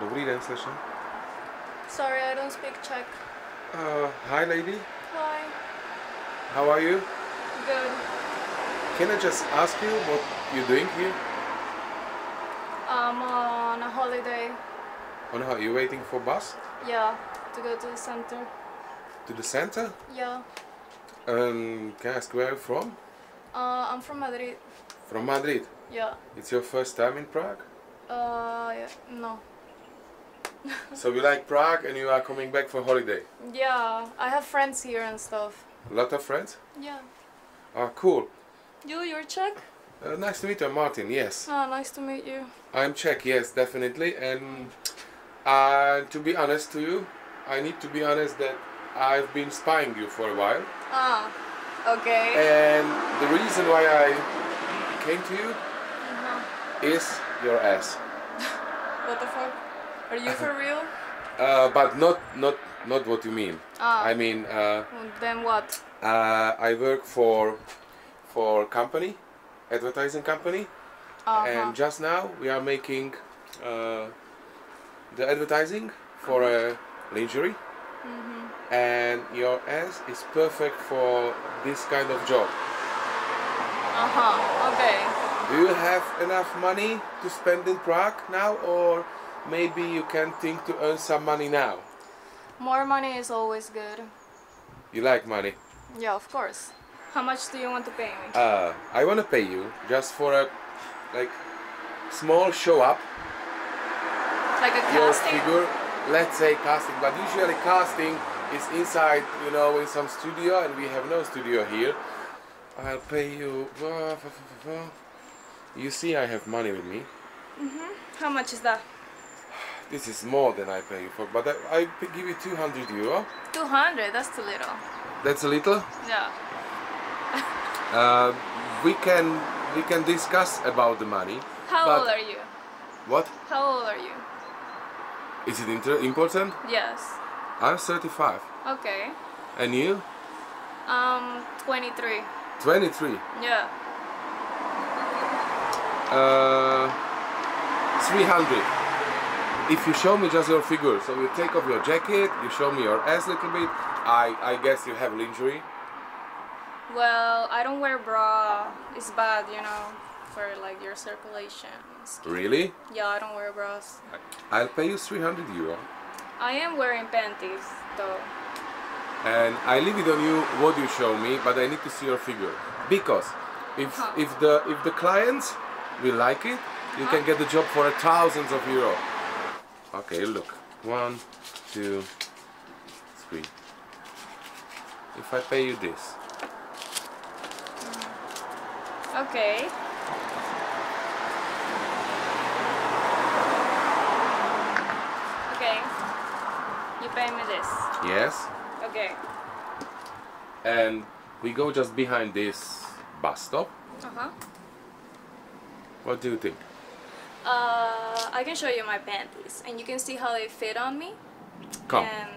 Dobrý den, slyším. Sorry, I don't speak Czech. Uh, hi, lady. Hi. How are you? Good. Can I just ask you what you're doing here? I'm on a holiday. On how you waiting for bus Yeah, to go to the center. to the center? Yeah. Um, can I ask where you're from? Uh, I'm from Madrid. From Madrid. Yeah. It's your first time in Prague. Uh, yeah. no. so you like Prague and you are coming back for holiday. Yeah, I have friends here and stuff. A lot of friends. Yeah. Ah, cool. You, you're Czech? Uh, nice to meet you, Martin. Yes, Ah, nice to meet you. I'm Czech. Yes, definitely. And uh, to be honest to you, I need to be honest that I've been spying you for a while. Ah, okay. And the reason why I came to you Uh-huh. is your ass. What the fuck? Are you for real? Uh, but not not not what you mean. Ah. I mean, uh, Then what? uh, I work for for company, advertising company, Uh-huh. and just now we are making uh, the advertising for a lingerie, Mm-hmm. and your ass is perfect for this kind of job. Uh-huh. Okay. Do you have enough money to spend in Prague now, or maybe you can think to earn some money now? More money is always good. You like money. Yeah, of course. How much do you want to pay me? Uh, I want to pay you just for a like small show up Like a your casting? figure. Let's say casting, but usually casting is inside, you know, in some studio, and we have no studio here. I'll pay you. You see, I have money with me. Mhm. How much is that? This is more than I pay you for, but I give you 200 euro. 200, that's too little. That's a little. Yeah. Uh, we can we can discuss about the money. How old are you? What How old are you? is it inter- important? Yes. I'm 35, Okay. and you? Um, 23. 23. Yeah. Uh, 300. If you show me just your figure, so you take off your jacket, you show me your ass a little bit. I I guess you have lingerie. Well, I don't wear bra. It's bad, you know, for like your circulation. Really? Yeah, I don't wear bras. I'll pay you 300 euro, I am wearing panties, though. and I leave it on you what you show me, but I need to see your figure because if Huh. if the if the clients will like it, you can get the job for a thousands of euro. Okay, look, one, two, three. If I pay you this, Okay. Okay. You pay me this. yes, Okay. and we go just behind this bus stop. Uh huh. What do you think? Uh, I can show you my panties, and you can see how they fit on me. Come, And